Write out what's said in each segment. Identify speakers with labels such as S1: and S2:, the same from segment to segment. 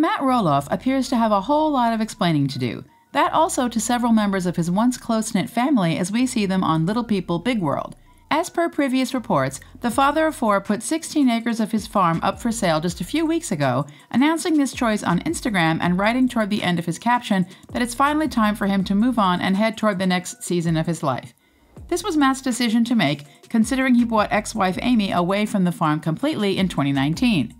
S1: Matt Roloff appears to have a whole lot of explaining to do. That also to several members of his once close knit family as we see them on Little People Big World. As per previous reports, the father of four put 16 acres of his farm up for sale just a few weeks ago, announcing this choice on Instagram and writing toward the end of his caption that it's finally time for him to move on and head toward the next season of his life. This was Matt's decision to make, considering he brought ex wife Amy away from the farm completely in 2019.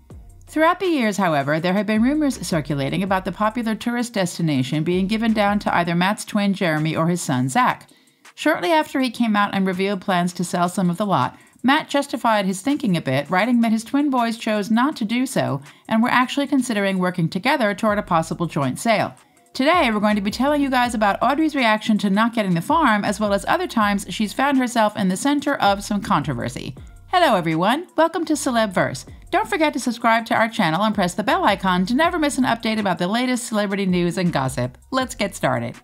S1: Throughout the years, however, there have been rumors circulating about the popular tourist destination being given down to either Matt's twin Jeremy or his son Zach. Shortly after he came out and revealed plans to sell some of the lot, Matt justified his thinking a bit, writing that his twin boys chose not to do so and were actually considering working together toward a possible joint sale. Today, we're going to be telling you guys about Audrey's reaction to not getting the farm, as well as other times she's found herself in the center of some controversy. Hello, everyone. Welcome to Celebverse. Don't forget to subscribe to our channel and press the bell icon to never miss an update about the latest celebrity news and gossip. Let's get started.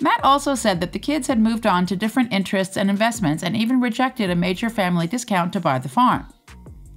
S1: Matt also said that the kids had moved on to different interests and investments and even rejected a major family discount to buy the farm.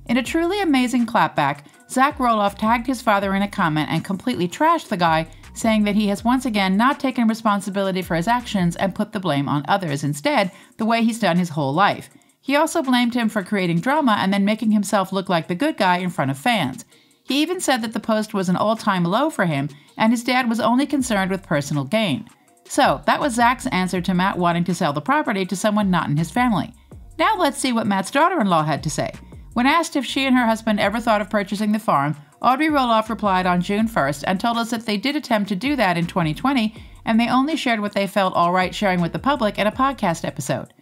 S1: In a truly amazing clapback, Zach Roloff tagged his father in a comment and completely trashed the guy, saying that he has once again not taken responsibility for his actions and put the blame on others instead, the way he's done his whole life. He also blamed him for creating drama and then making himself look like the good guy in front of fans. He even said that the post was an all time low for him and his dad was only concerned with personal gain. So, that was Zach's answer to Matt wanting to sell the property to someone not in his family. Now let's see what Matt's daughter in law had to say. When asked if she and her husband ever thought of purchasing the farm, Audrey Roloff replied on June 1st and told us that they did attempt to do that in 2020 and they only shared what they felt all right sharing with the public in a podcast episode.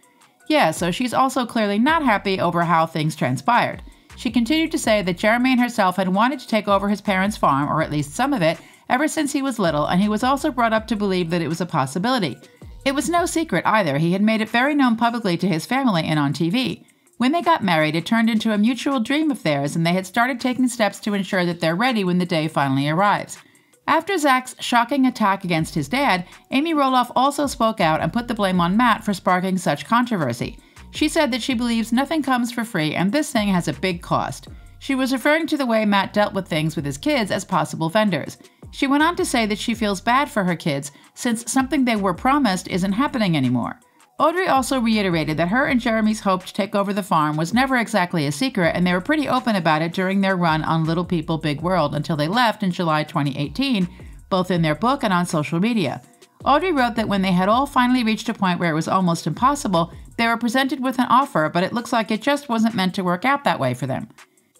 S1: Yeah, so she's also clearly not happy over how things transpired. She continued to say that Jeremy and herself had wanted to take over his parents' farm, or at least some of it, ever since he was little, and he was also brought up to believe that it was a possibility. It was no secret either, he had made it very known publicly to his family and on TV. When they got married, it turned into a mutual dream of theirs, and they had started taking steps to ensure that they're ready when the day finally arrives. After Zach's shocking attack against his dad, Amy Roloff also spoke out and put the blame on Matt for sparking such controversy. She said that she believes nothing comes for free and this thing has a big cost. She was referring to the way Matt dealt with things with his kids as possible vendors. She went on to say that she feels bad for her kids since something they were promised isn't happening anymore. Audrey also reiterated that her and Jeremy's hope to take over the farm was never exactly a secret, and they were pretty open about it during their run on Little People Big World until they left in July 2018, both in their book and on social media. Audrey wrote that when they had all finally reached a point where it was almost impossible, they were presented with an offer, but it looks like it just wasn't meant to work out that way for them.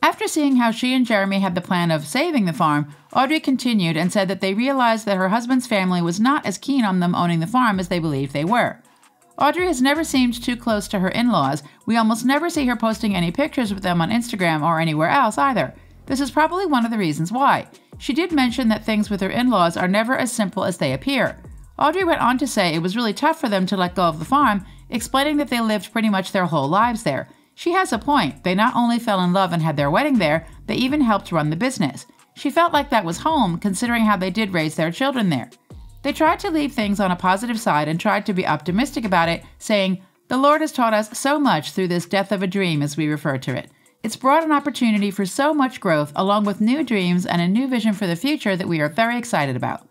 S1: After seeing how she and Jeremy had the plan of saving the farm, Audrey continued and said that they realized that her husband's family was not as keen on them owning the farm as they believed they were. Audrey has never seemed too close to her in laws. We almost never see her posting any pictures with them on Instagram or anywhere else either. This is probably one of the reasons why. She did mention that things with her in laws are never as simple as they appear. Audrey went on to say it was really tough for them to let go of the farm, explaining that they lived pretty much their whole lives there. She has a point. They not only fell in love and had their wedding there, they even helped run the business. She felt like that was home, considering how they did raise their children there. They tried to leave things on a positive side and tried to be optimistic about it, saying, The Lord has taught us so much through this death of a dream, as we refer to it. It's brought an opportunity for so much growth, along with new dreams and a new vision for the future that we are very excited about.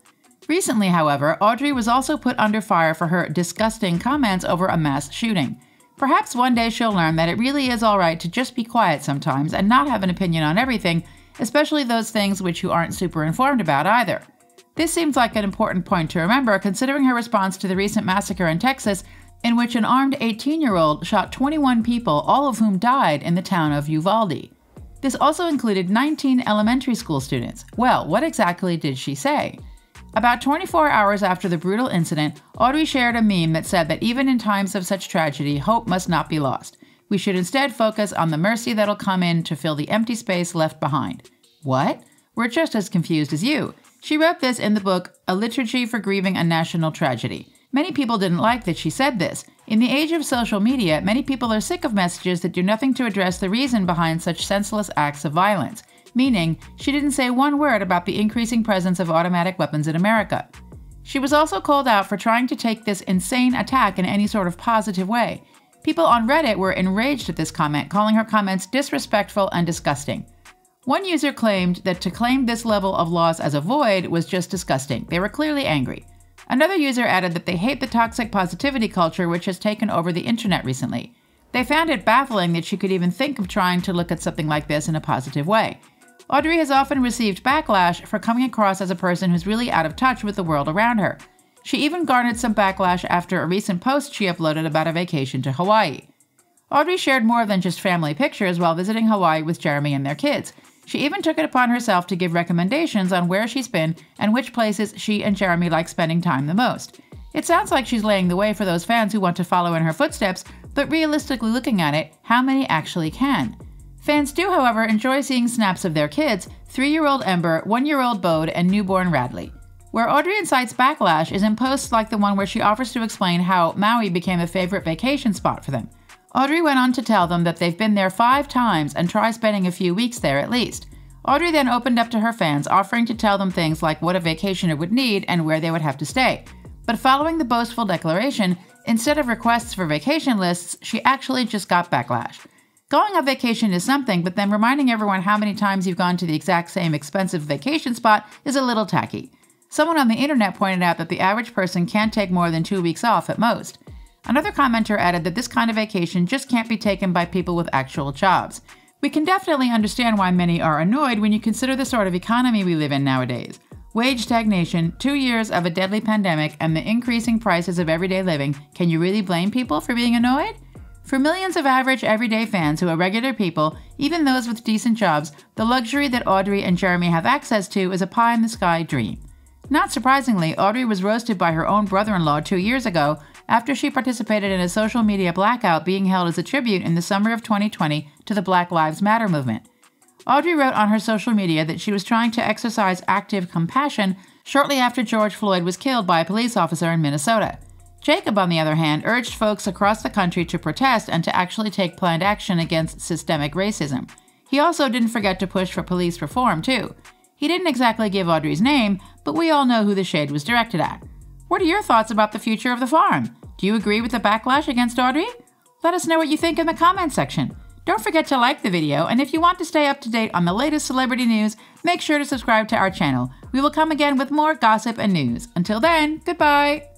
S1: Recently, however, Audrey was also put under fire for her disgusting comments over a mass shooting. Perhaps one day she'll learn that it really is all right to just be quiet sometimes and not have an opinion on everything, especially those things which you aren't super informed about either. This seems like an important point to remember considering her response to the recent massacre in Texas, in which an armed 18 year old shot 21 people, all of whom died in the town of Uvalde. This also included 19 elementary school students. Well, what exactly did she say? About 24 hours after the brutal incident, Audrey shared a meme that said that even in times of such tragedy, hope must not be lost. We should instead focus on the mercy that'll come in to fill the empty space left behind. What? We're just as confused as you. She wrote this in the book A Liturgy for Grieving a National Tragedy. Many people didn't like that she said this. In the age of social media, many people are sick of messages that do nothing to address the reason behind such senseless acts of violence meaning she didn't say one word about the increasing presence of automatic weapons in America. She was also called out for trying to take this insane attack in any sort of positive way. People on Reddit were enraged at this comment, calling her comments disrespectful and disgusting. One user claimed that to claim this level of loss as a void was just disgusting. They were clearly angry. Another user added that they hate the toxic positivity culture which has taken over the internet recently. They found it baffling that she could even think of trying to look at something like this in a positive way. Audrey has often received backlash for coming across as a person who's really out of touch with the world around her. She even garnered some backlash after a recent post she uploaded about a vacation to Hawaii. Audrey shared more than just family pictures while visiting Hawaii with Jeremy and their kids. She even took it upon herself to give recommendations on where she's been and which places she and Jeremy like spending time the most. It sounds like she's laying the way for those fans who want to follow in her footsteps, but realistically looking at it, how many actually can? Fans do, however, enjoy seeing snaps of their kids three year old Ember, one year old Bode, and newborn Radley. Where Audrey incites backlash is in posts like the one where she offers to explain how Maui became a favorite vacation spot for them. Audrey went on to tell them that they've been there five times and try spending a few weeks there at least. Audrey then opened up to her fans, offering to tell them things like what a vacationer would need and where they would have to stay. But following the boastful declaration, instead of requests for vacation lists, she actually just got backlash. Going on vacation is something, but then reminding everyone how many times you've gone to the exact same expensive vacation spot is a little tacky. Someone on the internet pointed out that the average person can't take more than two weeks off at most. Another commenter added that this kind of vacation just can't be taken by people with actual jobs. We can definitely understand why many are annoyed when you consider the sort of economy we live in nowadays. Wage stagnation, two years of a deadly pandemic, and the increasing prices of everyday living. Can you really blame people for being annoyed? For millions of average everyday fans who are regular people, even those with decent jobs, the luxury that Audrey and Jeremy have access to is a pie in the sky dream. Not surprisingly, Audrey was roasted by her own brother in law two years ago after she participated in a social media blackout being held as a tribute in the summer of 2020 to the Black Lives Matter movement. Audrey wrote on her social media that she was trying to exercise active compassion shortly after George Floyd was killed by a police officer in Minnesota. Jacob, on the other hand, urged folks across the country to protest and to actually take planned action against systemic racism. He also didn't forget to push for police reform, too. He didn't exactly give Audrey's name, but we all know who the shade was directed at. What are your thoughts about the future of the farm? Do you agree with the backlash against Audrey? Let us know what you think in the comments section. Don't forget to like the video, and if you want to stay up to date on the latest celebrity news, make sure to subscribe to our channel. We will come again with more gossip and news. Until then, goodbye!